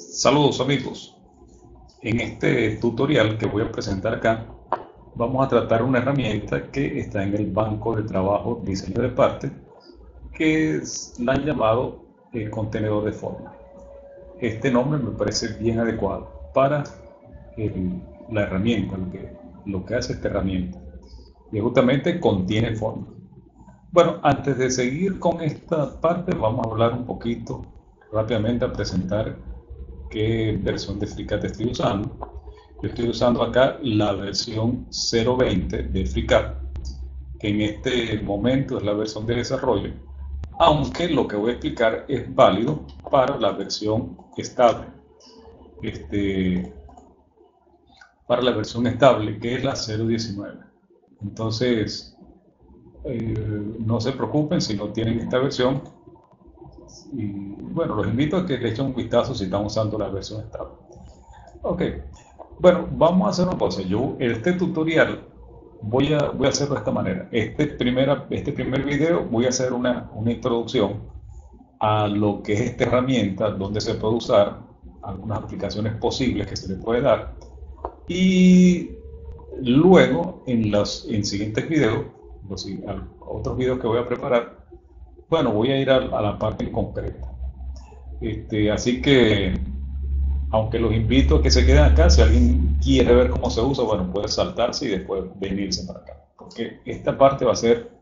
Saludos amigos. En este tutorial que voy a presentar acá, vamos a tratar una herramienta que está en el banco de trabajo diseño de parte, que es la han llamado el contenedor de forma. Este nombre me parece bien adecuado para la herramienta, lo que, lo que hace esta herramienta. Y justamente contiene forma. Bueno, antes de seguir con esta parte, vamos a hablar un poquito rápidamente a presentar qué versión de FreeCAD estoy usando. Yo estoy usando acá la versión 0.20 de FreeCAD, que en este momento es la versión de desarrollo, aunque lo que voy a explicar es válido para la versión estable. Este, para la versión estable, que es la 0.19. Entonces, eh, no se preocupen si no tienen esta versión, y bueno, los invito a que le echen un vistazo si están usando la versión estable. Ok, bueno, vamos a hacer una cosa. Yo, este tutorial voy a, voy a hacerlo de esta manera. Este, primera, este primer video voy a hacer una, una introducción a lo que es esta herramienta, donde se puede usar, algunas aplicaciones posibles que se le puede dar. Y luego, en los en siguientes videos, los, otros videos que voy a preparar, bueno, voy a ir a, la parte concreta. Este, así que, aunque los invito a que se queden acá, si alguien quiere ver cómo se usa, bueno, puede saltarse y después venirse para acá. Porque esta parte va a ser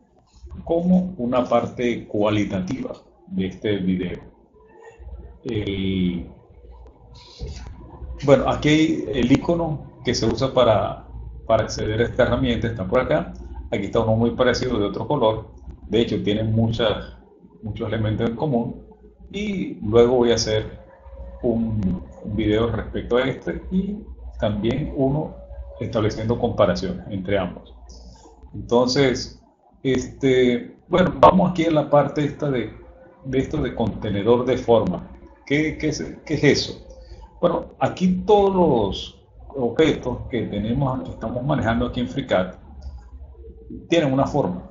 como una parte cualitativa de este video. bueno, aquí el icono que se usa para, para acceder a esta herramienta, está por acá. Aquí está uno muy parecido de otro color. De hecho, tiene muchas muchos elementos en común y luego voy a hacer un, video respecto a este y también uno estableciendo comparaciones entre ambos. Entonces, este, bueno, vamos aquí en la parte esta de, de esto de contenedor de forma. ¿Qué, qué, es, ¿Qué, es, eso? Bueno, aquí todos los objetos que tenemos, que estamos manejando aquí en FreeCAD, tienen una forma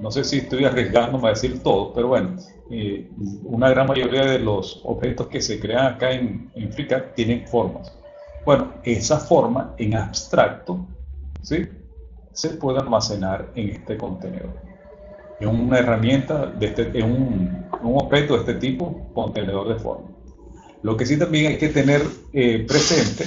no sé si estoy arriesgándome a decir todo, pero bueno, eh, una gran mayoría de los objetos que se crean acá en, en FreeCAD tienen formas. Bueno, esa forma en abstracto ¿sí? se puede almacenar en este contenedor. Es una herramienta, de este, es un, objeto de este tipo, contenedor de forma. Lo que sí también hay que tener eh, presente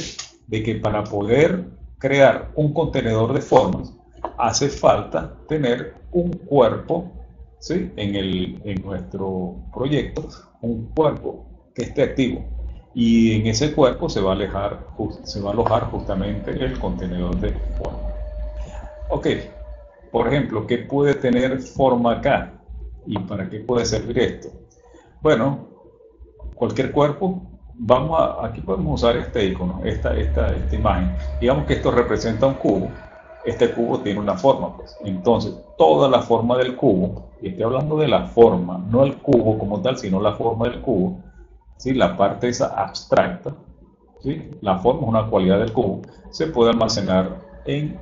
de que para poder crear un contenedor de formas, hace falta tener un cuerpo ¿sí? en, el, en nuestro proyecto, un cuerpo que esté activo. Y en ese cuerpo se va a, alejar, se va a alojar justamente el contenedor de forma. Ok, por ejemplo, ¿qué puede tener forma acá? ¿Y para qué puede servir esto? Bueno, cualquier cuerpo, vamos a, aquí podemos usar este icono, esta, esta, esta imagen. Digamos que esto representa un cubo este cubo tiene una forma. Pues. Entonces, toda la forma del cubo, y estoy hablando de la forma, no el cubo como tal, sino la forma del cubo, ¿sí? la parte esa abstracta, ¿sí? la forma es una cualidad del cubo, se puede almacenar en,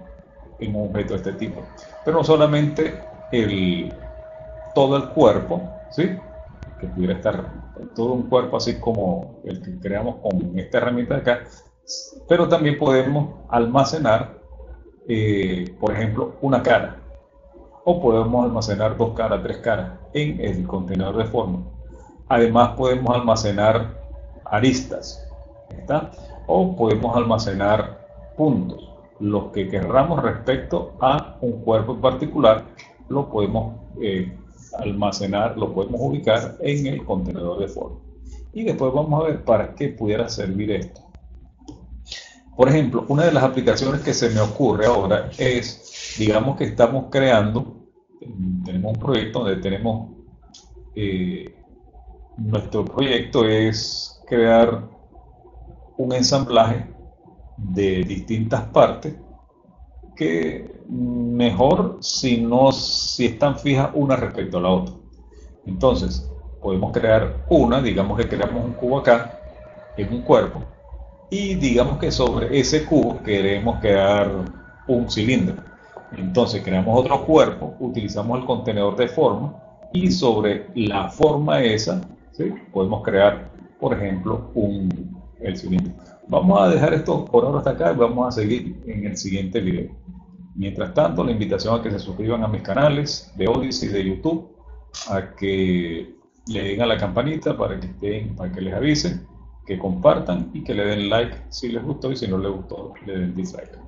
en un objeto de este tipo. Pero no solamente el, todo el cuerpo, ¿sí? que pudiera estar todo un cuerpo así como el que creamos con esta herramienta de acá, pero también podemos almacenar eh, por ejemplo, una cara. O podemos almacenar dos caras, tres caras en el contenedor de forma. Además podemos almacenar aristas. O podemos almacenar puntos. Los que querramos respecto a un cuerpo en particular, lo podemos eh, almacenar, lo podemos ubicar en el contenedor de forma. Y después vamos a ver para qué pudiera servir esto. Por ejemplo, una de las aplicaciones que se me ocurre ahora es, digamos que estamos creando, tenemos un proyecto donde tenemos, eh, nuestro proyecto es crear un ensamblaje de distintas partes que mejor si no si están fijas una respecto a la otra. Entonces, podemos crear una, digamos que creamos un cubo acá, en un cuerpo, y digamos que sobre ese cubo queremos crear un cilindro. Entonces creamos otro cuerpo, utilizamos el contenedor de forma y sobre la forma esa podemos crear, por ejemplo, un, el cilindro. Vamos a dejar esto por ahora hasta acá y vamos a seguir en el siguiente video. Mientras tanto, la invitación a que se suscriban a mis canales de Odyssey y de YouTube, a que le den a la campanita para que, estén, para que les avisen que compartan y que le den like si les gustó y si no les gustó, le den dislike.